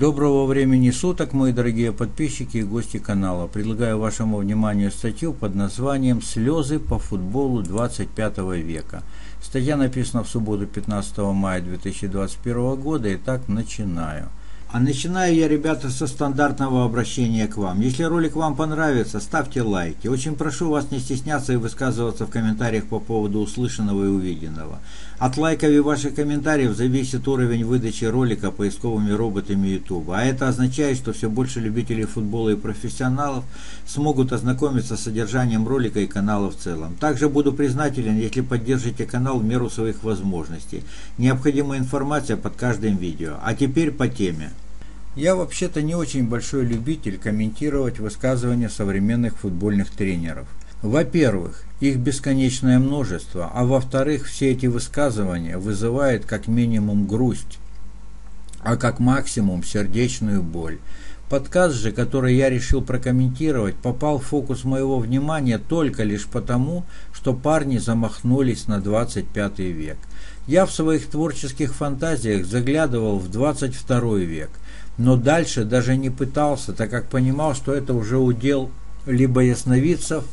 Доброго времени суток, мои дорогие подписчики и гости канала. Предлагаю вашему вниманию статью под названием «Слезы по футболу 25 века». Статья написана в субботу 15 мая 2021 года, и так начинаю. А начинаю я, ребята, со стандартного обращения к вам. Если ролик вам понравится, ставьте лайки. Очень прошу вас не стесняться и высказываться в комментариях по поводу услышанного и увиденного. От лайков и ваших комментариев зависит уровень выдачи ролика поисковыми роботами YouTube. А это означает, что все больше любителей футбола и профессионалов смогут ознакомиться с содержанием ролика и канала в целом. Также буду признателен, если поддержите канал в меру своих возможностей. Необходимая информация под каждым видео. А теперь по теме. Я вообще-то не очень большой любитель комментировать высказывания современных футбольных тренеров. Во-первых, их бесконечное множество, а во-вторых, все эти высказывания вызывают как минимум грусть, а как максимум сердечную боль. Подкаст же, который я решил прокомментировать, попал в фокус моего внимания только лишь потому, что парни замахнулись на 25 век. Я в своих творческих фантазиях заглядывал в 22 век, но дальше даже не пытался, так как понимал, что это уже удел либо ясновидцев,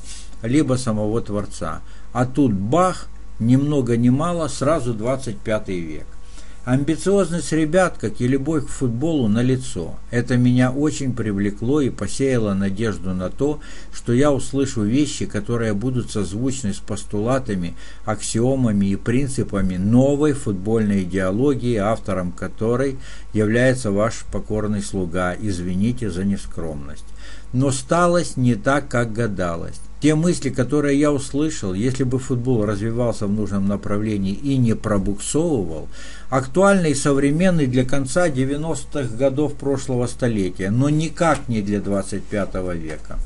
либо самого Творца. А тут бах, ни много ни мало, сразу 25 век. Амбициозность ребят, как и любовь к футболу, на лицо. Это меня очень привлекло и посеяло надежду на то, что я услышу вещи, которые будут созвучны с постулатами, аксиомами и принципами новой футбольной идеологии, автором которой является ваш покорный слуга. Извините за нескромность. Но сталось не так, как гадалось. Те мысли, которые я услышал, если бы футбол развивался в нужном направлении и не пробуксовывал, актуальны и современны для конца 90-х годов прошлого столетия, но никак не для 25 века.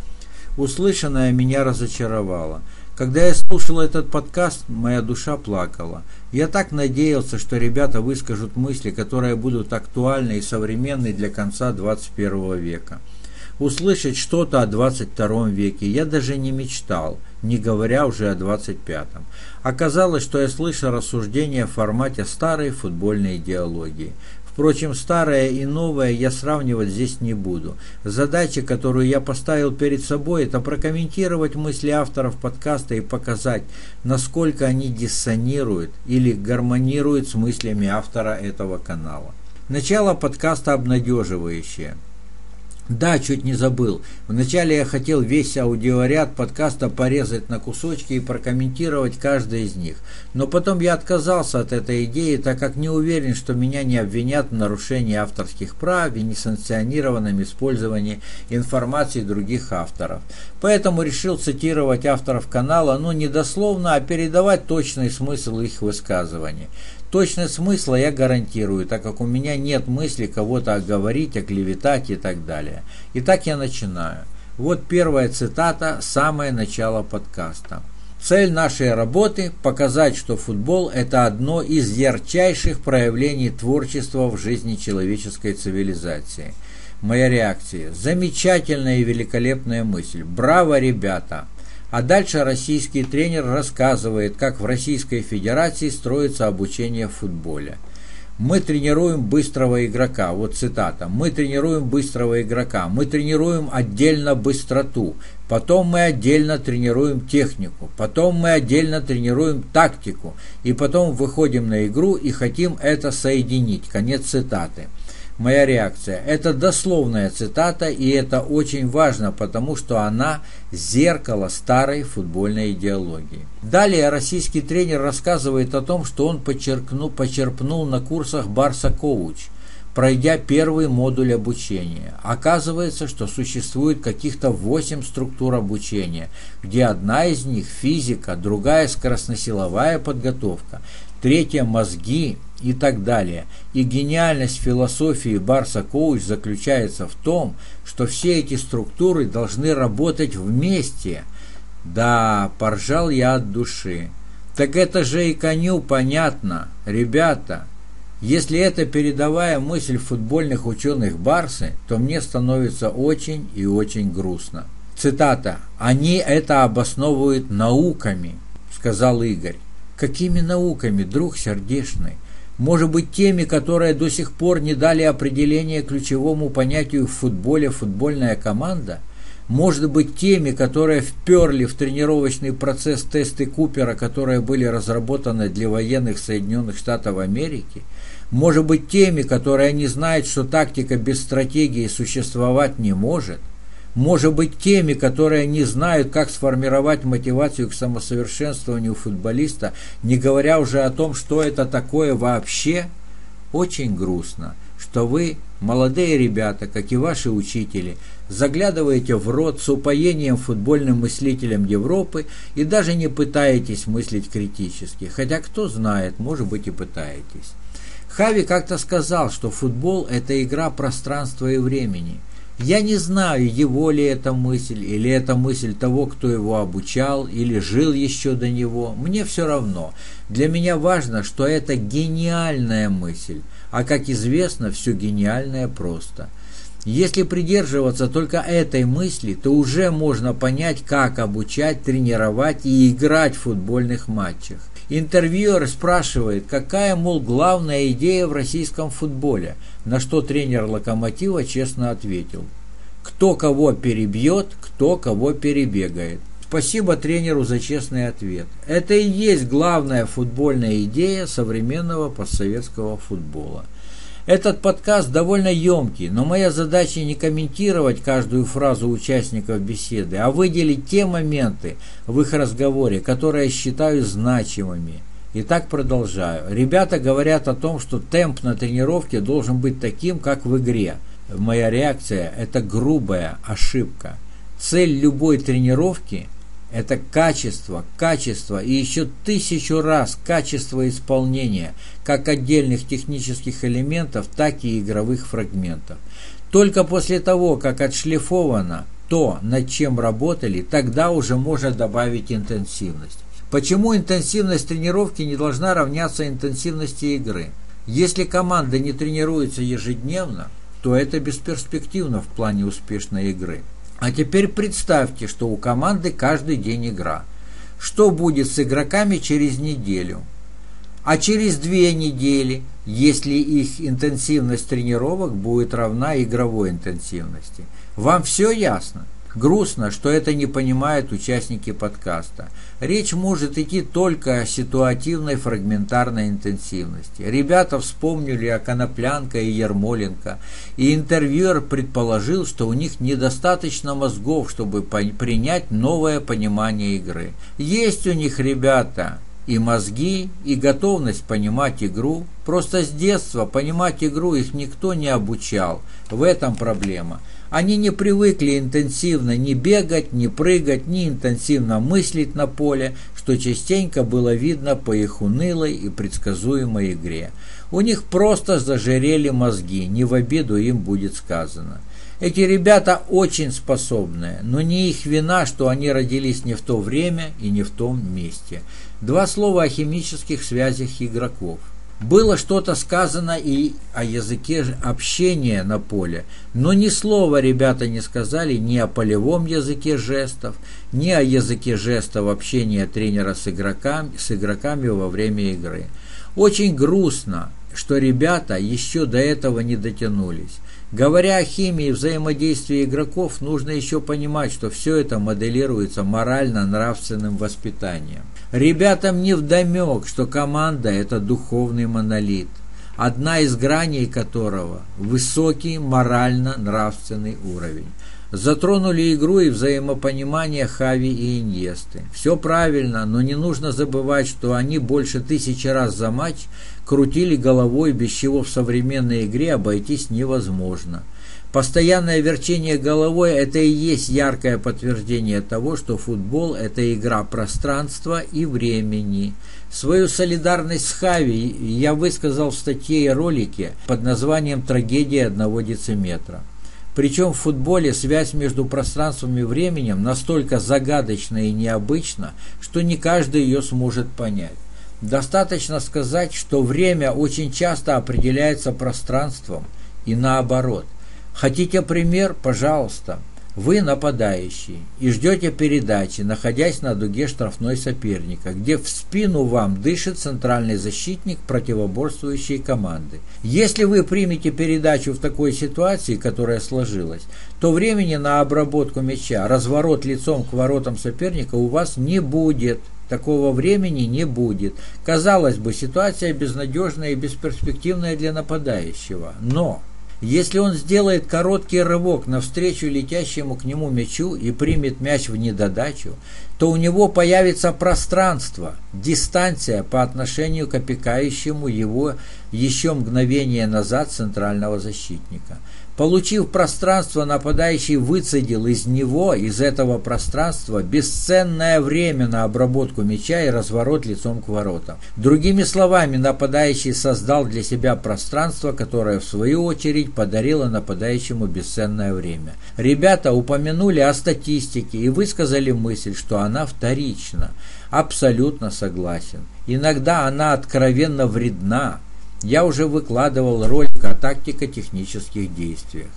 Услышанное меня разочаровало. Когда я слушал этот подкаст, моя душа плакала. Я так надеялся, что ребята выскажут мысли, которые будут актуальны и современны для конца 21 века услышать что-то о 22 веке я даже не мечтал, не говоря уже о 25-м. Оказалось, что я слышу рассуждения в формате старой футбольной идеологии. Впрочем, старое и новое я сравнивать здесь не буду. Задача, которую я поставил перед собой, это прокомментировать мысли авторов подкаста и показать, насколько они диссонируют или гармонируют с мыслями автора этого канала. Начало подкаста обнадеживающее. Да, чуть не забыл. Вначале я хотел весь аудиоряд подкаста порезать на кусочки и прокомментировать каждый из них. Но потом я отказался от этой идеи, так как не уверен, что меня не обвинят в нарушении авторских прав и несанкционированном использовании информации других авторов. Поэтому решил цитировать авторов канала, но не дословно, а передавать точный смысл их высказываний. Точность смысла я гарантирую, так как у меня нет мысли кого-то оговорить, оклеветать и так далее. Итак, я начинаю. Вот первая цитата, самое начало подкаста. Цель нашей работы – показать, что футбол – это одно из ярчайших проявлений творчества в жизни человеческой цивилизации. Моя реакция – замечательная и великолепная мысль. Браво, ребята! А дальше российский тренер рассказывает, как в Российской Федерации строится обучение в футболе. Мы тренируем быстрого игрока, вот цитата, мы тренируем быстрого игрока, мы тренируем отдельно быстроту, потом мы отдельно тренируем технику, потом мы отдельно тренируем тактику, и потом выходим на игру и хотим это соединить. Конец цитаты моя реакция. Это дословная цитата, и это очень важно, потому что она зеркало старой футбольной идеологии. Далее российский тренер рассказывает о том, что он подчеркнул, почерпнул на курсах Барса Коуч, пройдя первый модуль обучения. Оказывается, что существует каких-то 8 структур обучения, где одна из них физика, другая скоростно-силовая подготовка, третья мозги и так далее. И гениальность философии Барса Коуч заключается в том, что все эти структуры должны работать вместе. Да, поржал я от души. Так это же и коню понятно, ребята. Если это передовая мысль футбольных ученых Барсы, то мне становится очень и очень грустно. Цитата. «Они это обосновывают науками», — сказал Игорь. «Какими науками, друг сердечный? Может быть, теми, которые до сих пор не дали определение ключевому понятию в футболе «футбольная команда»? Может быть, теми, которые вперли в тренировочный процесс тесты Купера, которые были разработаны для военных Соединенных Штатов Америки? Может быть, теми, которые не знают, что тактика без стратегии существовать не может? Может быть теми, которые не знают, как сформировать мотивацию к самосовершенствованию футболиста, не говоря уже о том, что это такое вообще, очень грустно, что вы, молодые ребята, как и ваши учители, заглядываете в рот с упоением футбольным мыслителям Европы и даже не пытаетесь мыслить критически, хотя кто знает, может быть и пытаетесь. Хави как-то сказал, что футбол – это игра пространства и времени – я не знаю, его ли это мысль, или это мысль того, кто его обучал, или жил еще до него. Мне все равно. Для меня важно, что это гениальная мысль, а как известно, все гениальное просто. Если придерживаться только этой мысли, то уже можно понять, как обучать, тренировать и играть в футбольных матчах. Интервьюер спрашивает, какая, мол, главная идея в российском футболе, на что тренер «Локомотива» честно ответил. Кто кого перебьет, кто кого перебегает. Спасибо тренеру за честный ответ. Это и есть главная футбольная идея современного постсоветского футбола. Этот подкаст довольно емкий, но моя задача не комментировать каждую фразу участников беседы, а выделить те моменты в их разговоре, которые я считаю значимыми. И так продолжаю. Ребята говорят о том, что темп на тренировке должен быть таким, как в игре. Моя реакция – это грубая ошибка. Цель любой тренировки – это качество, качество и еще тысячу раз качество исполнения как отдельных технических элементов, так и игровых фрагментов. Только после того, как отшлифовано то, над чем работали, тогда уже можно добавить интенсивность. Почему интенсивность тренировки не должна равняться интенсивности игры? Если команда не тренируется ежедневно, то это бесперспективно в плане успешной игры. А теперь представьте, что у команды каждый день игра. Что будет с игроками через неделю? А через две недели, если их интенсивность тренировок будет равна игровой интенсивности. Вам все ясно? Грустно, что это не понимают участники подкаста. Речь может идти только о ситуативной фрагментарной интенсивности. Ребята вспомнили о Коноплянко и Ермоленко, и интервьюер предположил, что у них недостаточно мозгов, чтобы принять новое понимание игры. Есть у них ребята, и мозги, и готовность понимать игру. Просто с детства понимать игру их никто не обучал. В этом проблема. Они не привыкли интенсивно ни бегать, ни прыгать, ни интенсивно мыслить на поле, что частенько было видно по их унылой и предсказуемой игре. У них просто зажирели мозги, не в обиду им будет сказано. Эти ребята очень способные, но не их вина, что они родились не в то время и не в том месте. Два слова о химических связях игроков. Было что-то сказано и о языке общения на поле, но ни слова ребята не сказали ни о полевом языке жестов, ни о языке жестов общения тренера с игроками, с игроками во время игры. Очень грустно, что ребята еще до этого не дотянулись. Говоря о химии взаимодействия игроков, нужно еще понимать, что все это моделируется морально-нравственным воспитанием. Ребятам не вдомек, что команда – это духовный монолит, одна из граней которого – высокий морально-нравственный уровень. Затронули игру и взаимопонимание Хави и Иньесты. Все правильно, но не нужно забывать, что они больше тысячи раз за матч крутили головой, без чего в современной игре обойтись невозможно. Постоянное верчение головой – это и есть яркое подтверждение того, что футбол – это игра пространства и времени. Свою солидарность с Хави я высказал в статье и ролике под названием «Трагедия одного дециметра». Причем в футболе связь между пространством и временем настолько загадочна и необычна, что не каждый ее сможет понять. Достаточно сказать, что время очень часто определяется пространством и наоборот. Хотите пример? Пожалуйста. Вы нападающий и ждете передачи, находясь на дуге штрафной соперника, где в спину вам дышит центральный защитник противоборствующей команды. Если вы примете передачу в такой ситуации, которая сложилась, то времени на обработку мяча, разворот лицом к воротам соперника у вас не будет. Такого времени не будет. Казалось бы, ситуация безнадежная и бесперспективная для нападающего. Но если он сделает короткий рывок навстречу летящему к нему мячу и примет мяч в недодачу, то у него появится пространство, дистанция по отношению к опекающему его еще мгновение назад центрального защитника – Получив пространство, нападающий выцедил из него, из этого пространства, бесценное время на обработку мяча и разворот лицом к воротам. Другими словами, нападающий создал для себя пространство, которое в свою очередь подарило нападающему бесценное время. Ребята упомянули о статистике и высказали мысль, что она вторична. Абсолютно согласен. Иногда она откровенно вредна, я уже выкладывал ролик о тактико-технических действиях.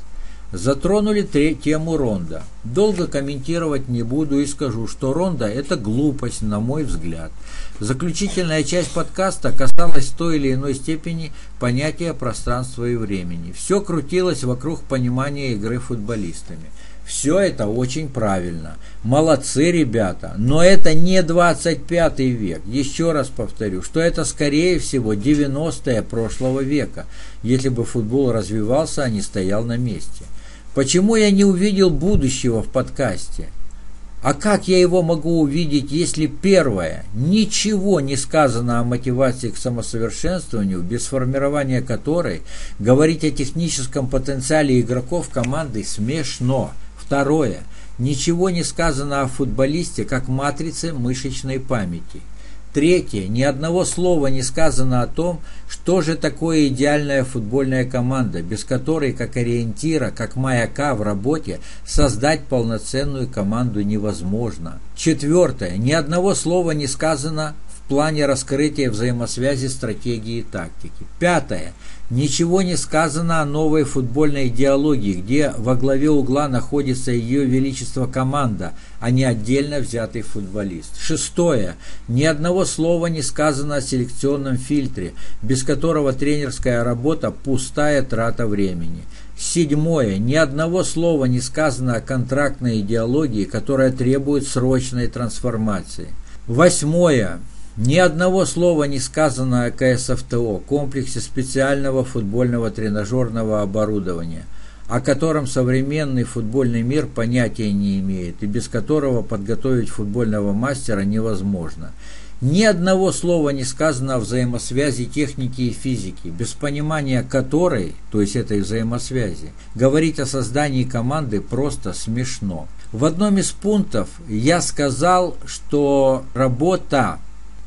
Затронули тему ронда. Долго комментировать не буду и скажу, что ронда – это глупость, на мой взгляд. Заключительная часть подкаста касалась в той или иной степени понятия пространства и времени. Все крутилось вокруг понимания игры футболистами – все это очень правильно. Молодцы ребята. Но это не 25 век. Еще раз повторю, что это скорее всего 90-е прошлого века, если бы футбол развивался, а не стоял на месте. Почему я не увидел будущего в подкасте? А как я его могу увидеть, если первое, ничего не сказано о мотивации к самосовершенствованию, без формирования которой говорить о техническом потенциале игроков команды смешно – Второе. Ничего не сказано о футболисте как матрице мышечной памяти. Третье. Ни одного слова не сказано о том, что же такое идеальная футбольная команда, без которой как ориентира, как маяка в работе создать полноценную команду невозможно. Четвертое. Ни одного слова не сказано плане раскрытия взаимосвязи стратегии и тактики. Пятое. Ничего не сказано о новой футбольной идеологии, где во главе угла находится ее величество команда, а не отдельно взятый футболист. Шестое. Ни одного слова не сказано о селекционном фильтре, без которого тренерская работа – пустая трата времени. Седьмое. Ни одного слова не сказано о контрактной идеологии, которая требует срочной трансформации. Восьмое. Ни одного слова не сказано о КСФТО, комплексе специального футбольного тренажерного оборудования, о котором современный футбольный мир понятия не имеет и без которого подготовить футбольного мастера невозможно. Ни одного слова не сказано о взаимосвязи техники и физики, без понимания которой, то есть этой взаимосвязи, говорить о создании команды просто смешно. В одном из пунктов я сказал, что работа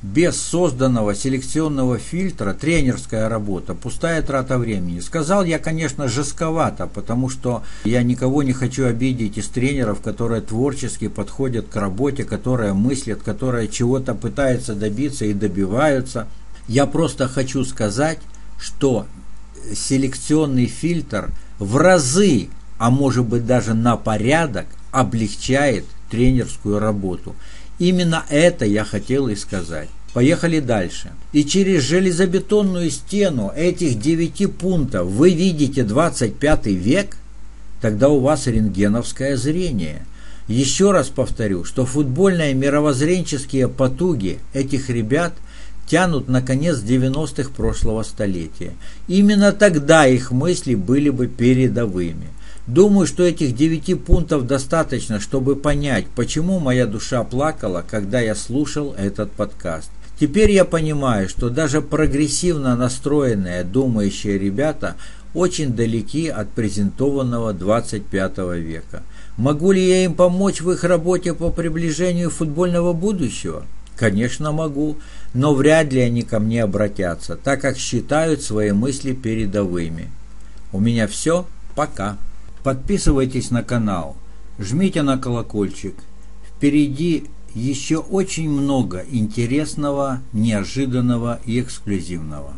без созданного селекционного фильтра тренерская работа, пустая трата времени. Сказал я, конечно, жестковато, потому что я никого не хочу обидеть из тренеров, которые творчески подходят к работе, которые мыслят, которые чего-то пытаются добиться и добиваются. Я просто хочу сказать, что селекционный фильтр в разы, а может быть даже на порядок, облегчает тренерскую работу. Именно это я хотел и сказать. Поехали дальше. И через железобетонную стену этих девяти пунктов вы видите 25 век, тогда у вас рентгеновское зрение. Еще раз повторю, что футбольные мировоззренческие потуги этих ребят тянут на конец 90-х прошлого столетия. Именно тогда их мысли были бы передовыми. Думаю, что этих девяти пунктов достаточно, чтобы понять, почему моя душа плакала, когда я слушал этот подкаст. Теперь я понимаю, что даже прогрессивно настроенные, думающие ребята очень далеки от презентованного 25 века. Могу ли я им помочь в их работе по приближению футбольного будущего? Конечно, могу, но вряд ли они ко мне обратятся, так как считают свои мысли передовыми. У меня все. Пока. Подписывайтесь на канал, жмите на колокольчик. Впереди еще очень много интересного, неожиданного и эксклюзивного.